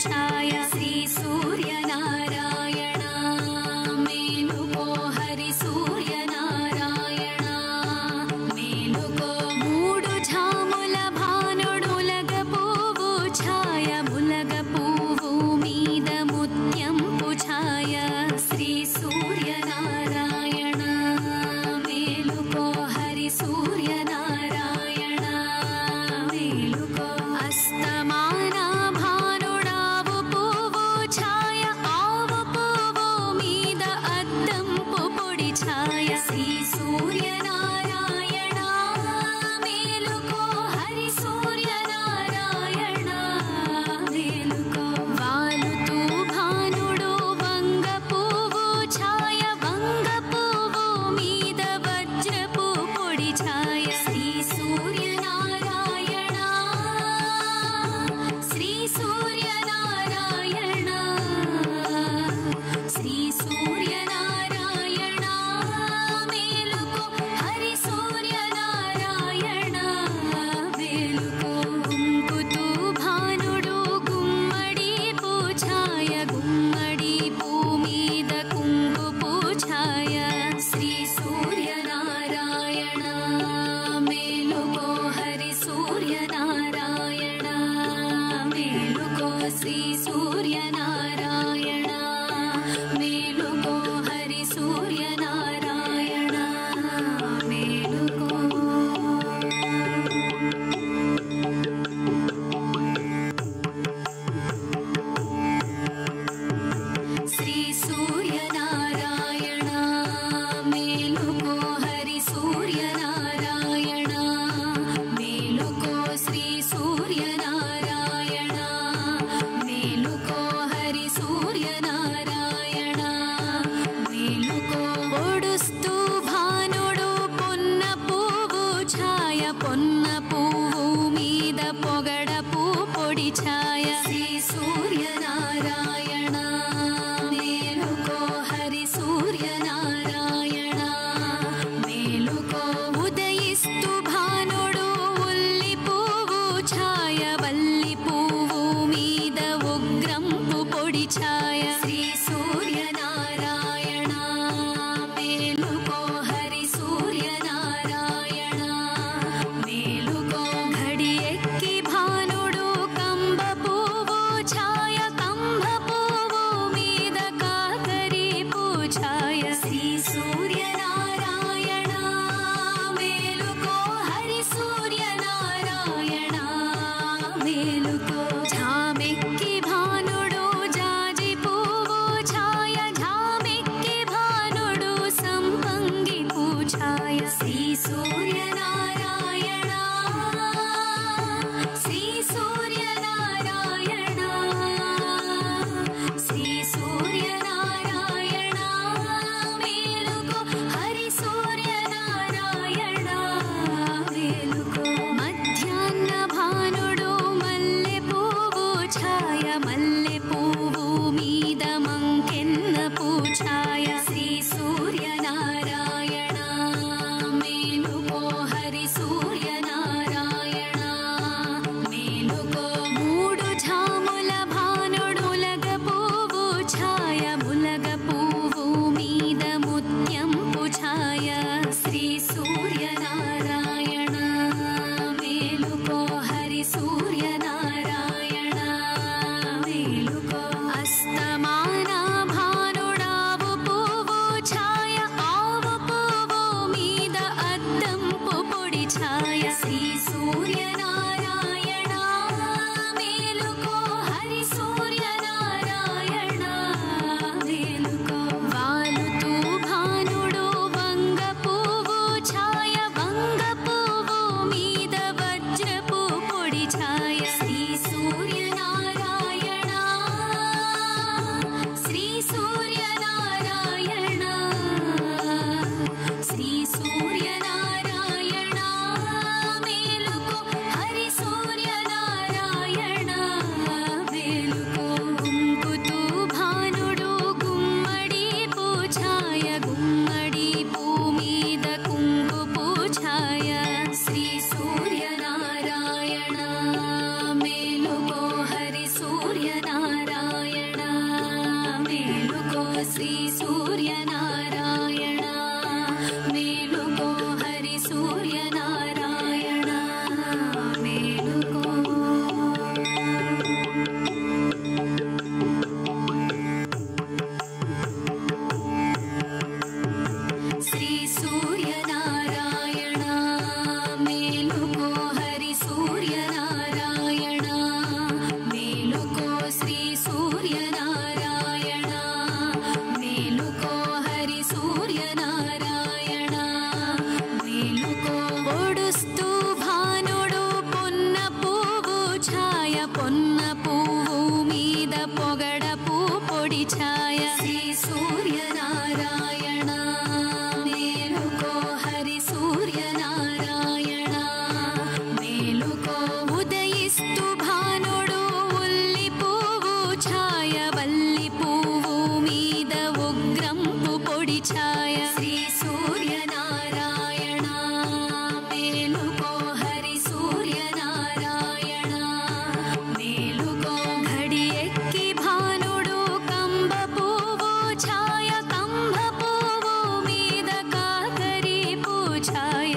time.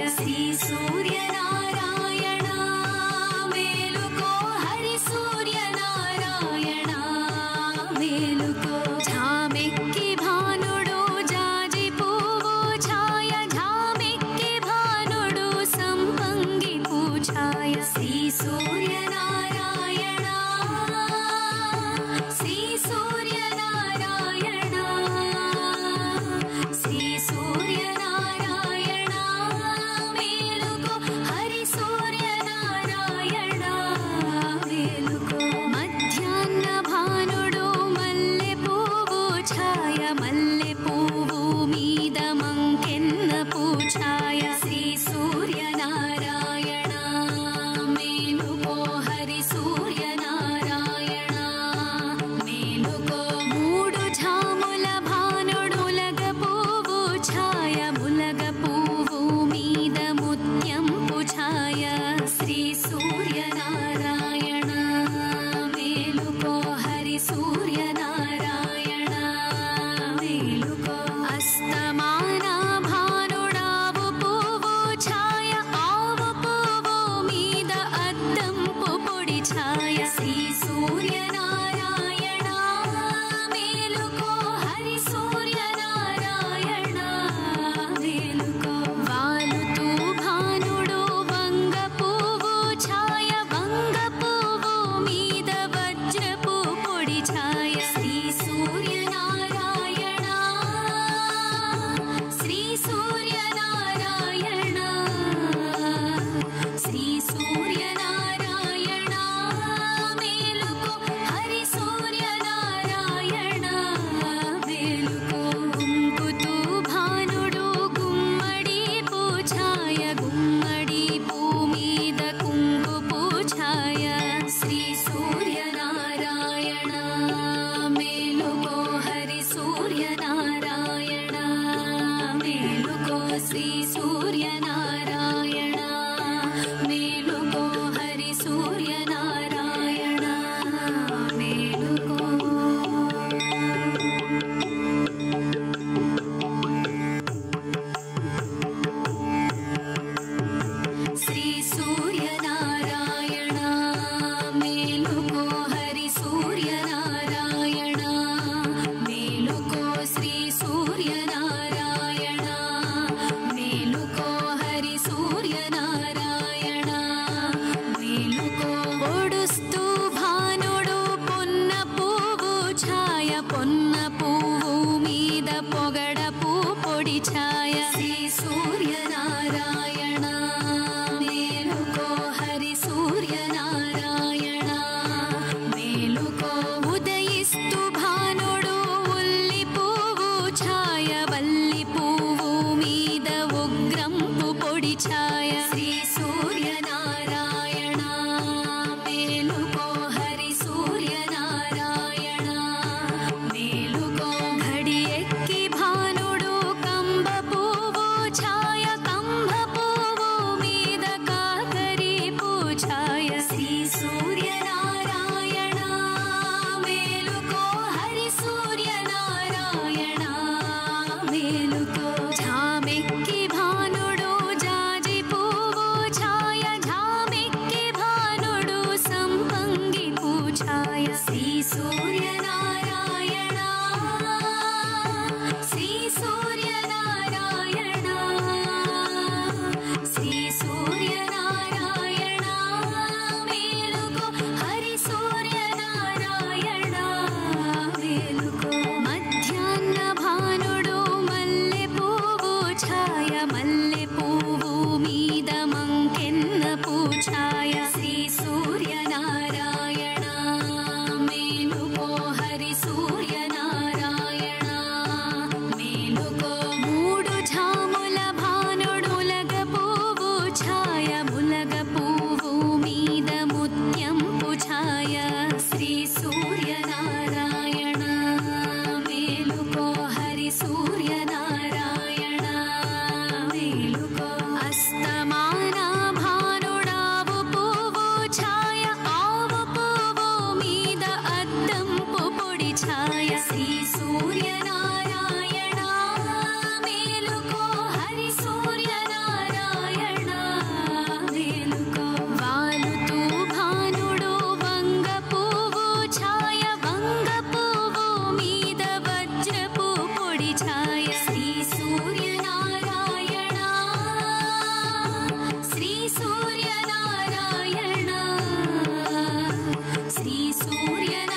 See. छाया श्रीसूर्यनारा million.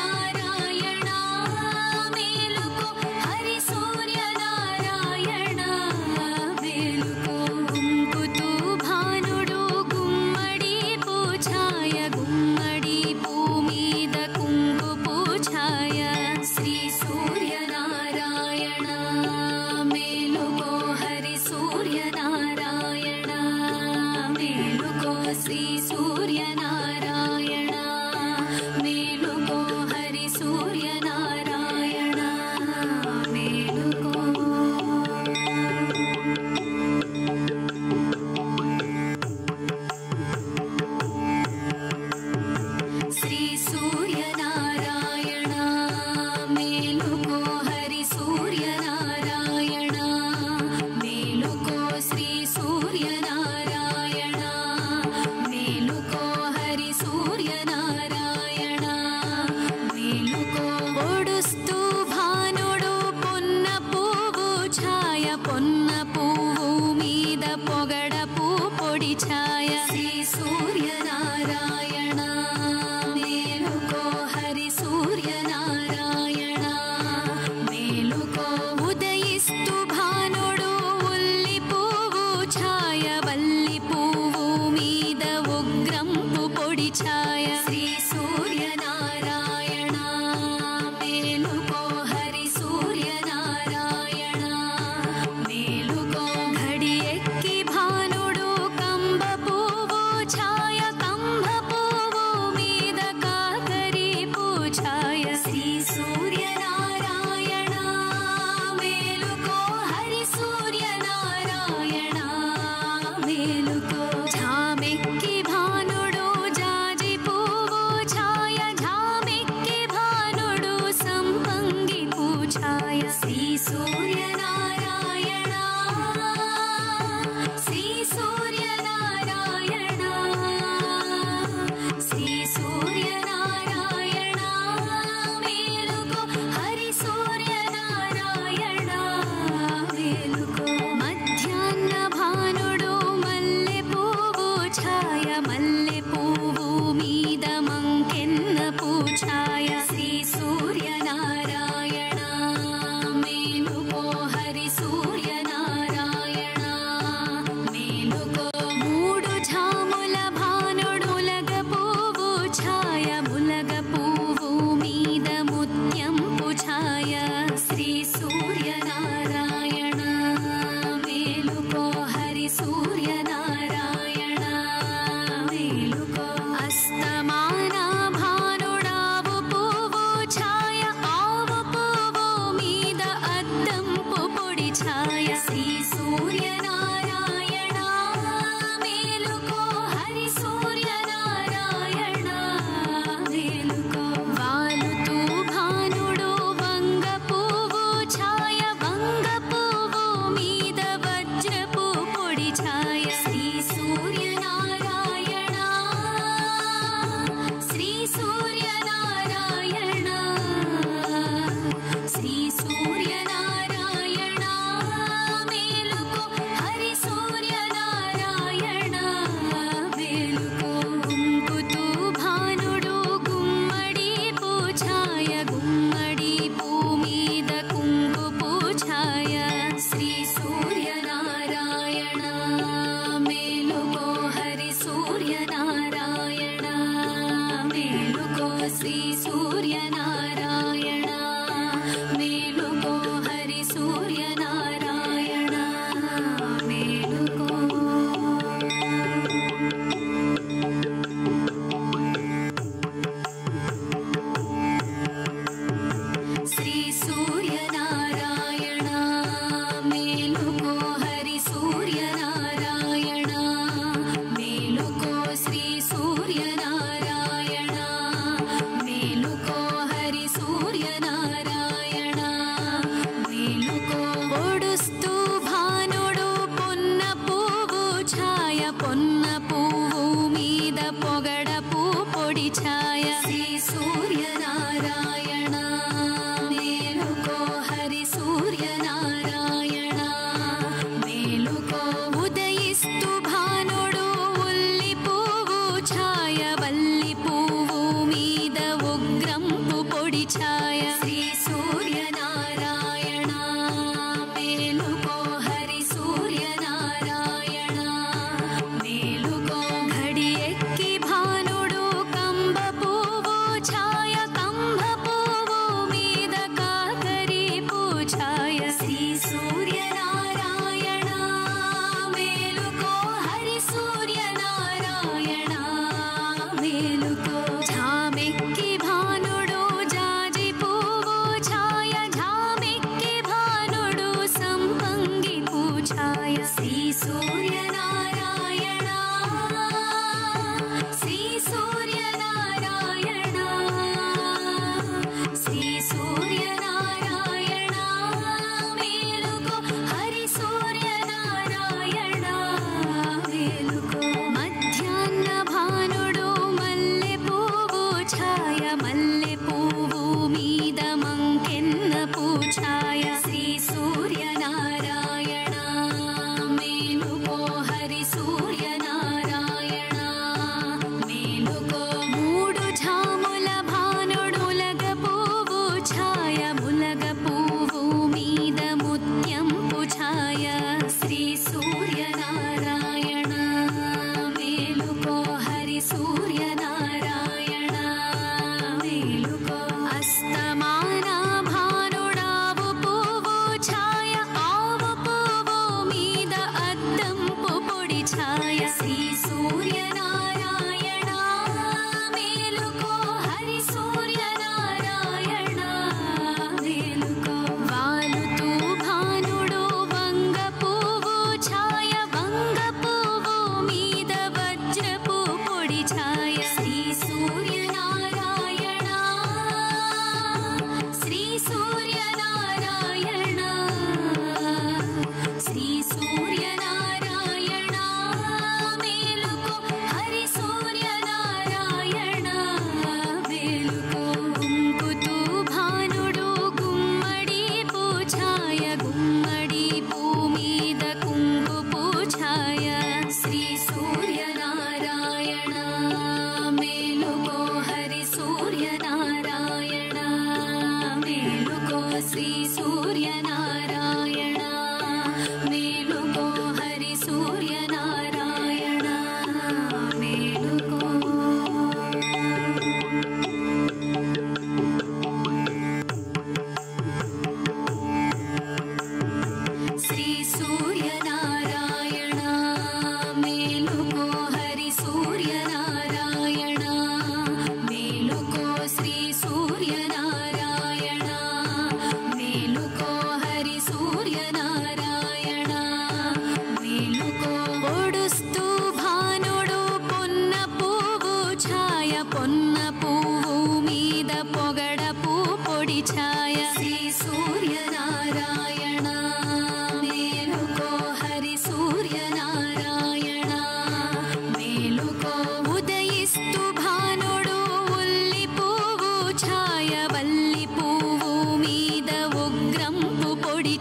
பொன்ன பூ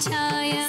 छाया